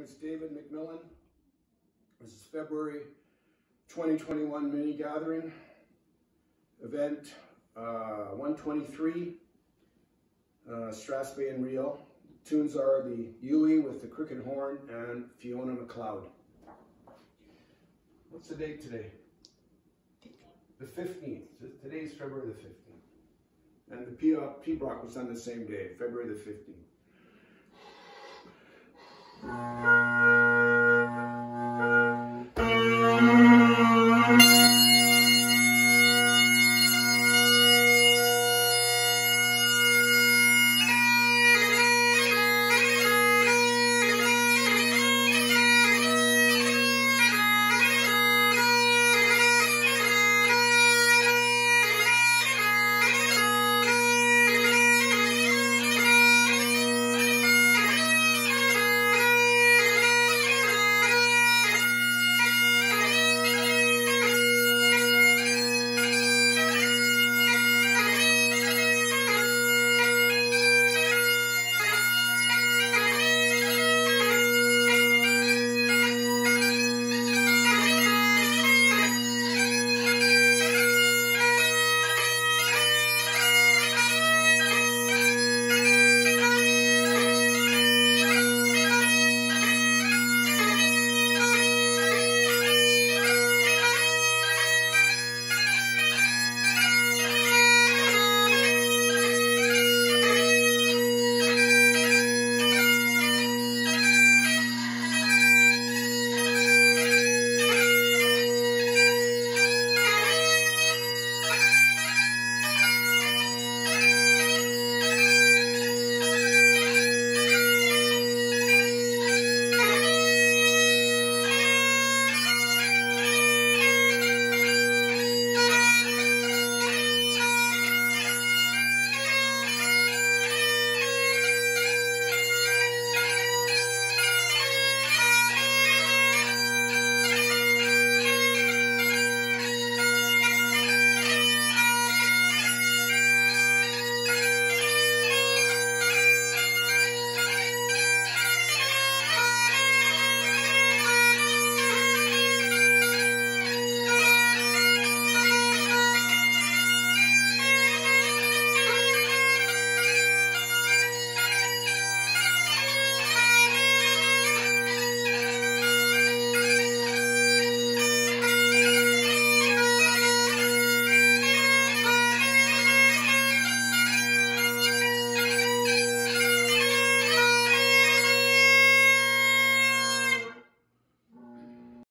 name is David McMillan. This is February 2021 mini gathering event uh, 123, uh, Strathspey and Reel. Tunes are the Ewe with the crooked horn and Fiona Macleod. What's the date today? The 15th. Today is February the 15th. And the pibroch was on the same day, February the 15th.